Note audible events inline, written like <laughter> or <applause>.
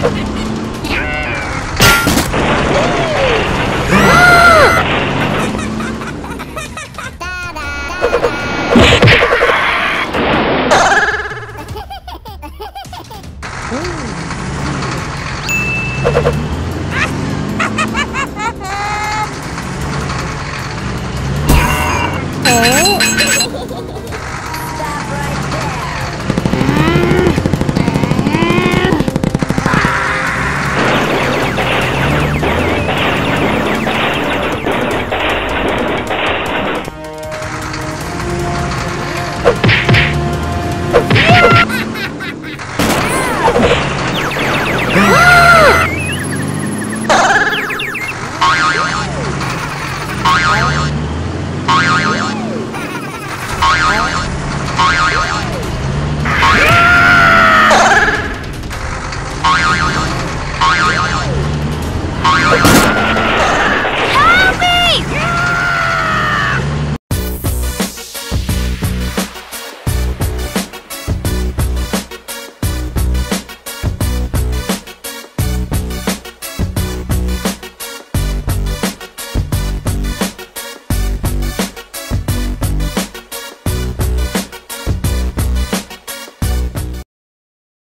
<laughs> Ooh. Oh,